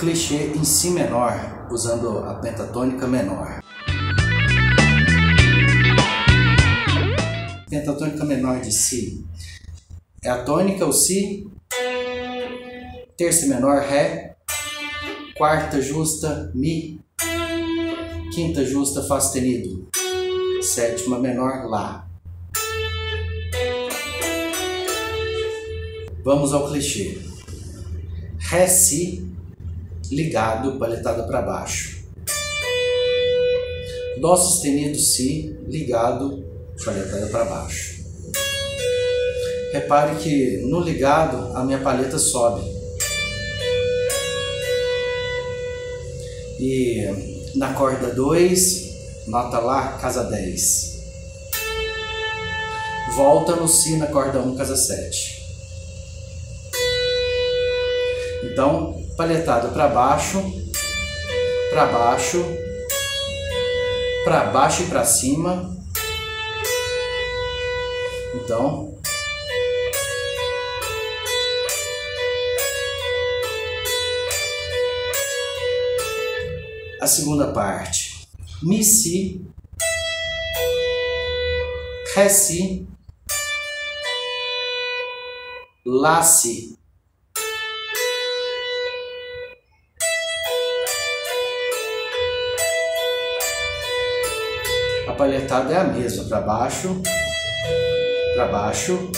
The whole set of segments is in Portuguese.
clichê em Si menor, usando a pentatônica menor. Pentatônica menor de Si é a tônica, o Si, terça menor, Ré, quarta justa, Mi, quinta justa, Fá sustenido, sétima menor, Lá. Vamos ao clichê. Ré, Si, ligado, paletada para baixo. Dó sustenido, Si, ligado, paletada para baixo. Repare que no ligado a minha paleta sobe. E na corda 2, nota Lá, casa 10. Volta no Si na corda 1, casa 7. Então, palhetada para baixo, para baixo, para baixo e para cima. Então, a segunda parte. Mi, Si, Ré, Si, Lá, Si. A palhetada é a mesma, para baixo, para baixo,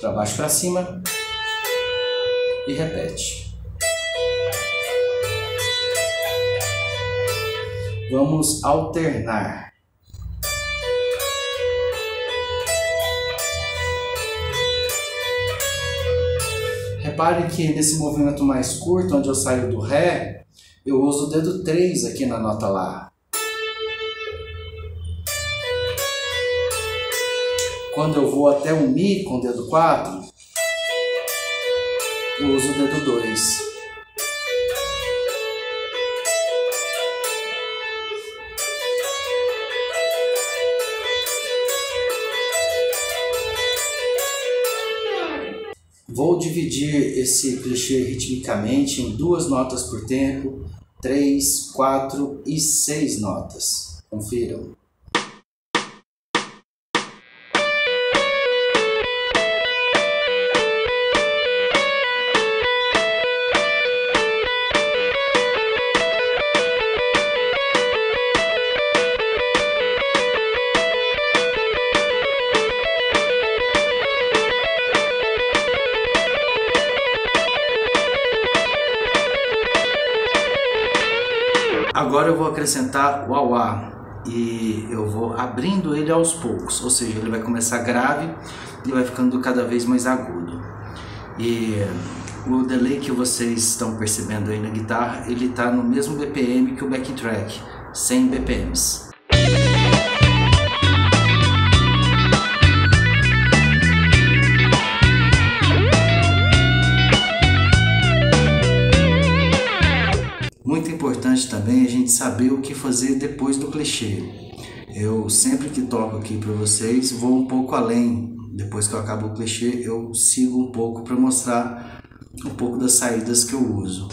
para baixo, para cima e repete. Vamos alternar. Repare que nesse movimento mais curto, onde eu saio do Ré, eu uso o dedo 3 aqui na nota Lá. Quando eu vou até o Mi com o dedo 4, eu uso o dedo 2. Vou dividir esse clichê ritmicamente em duas notas por tempo, três, quatro e seis notas. Confiram. Agora eu vou acrescentar o auá e eu vou abrindo ele aos poucos, ou seja, ele vai começar grave e vai ficando cada vez mais agudo. E o delay que vocês estão percebendo aí na guitarra, ele está no mesmo BPM que o backtrack, 100 BPMs. Saber o que fazer depois do clichê. Eu sempre que toco aqui para vocês vou um pouco além. Depois que eu acabo o clichê, eu sigo um pouco para mostrar um pouco das saídas que eu uso.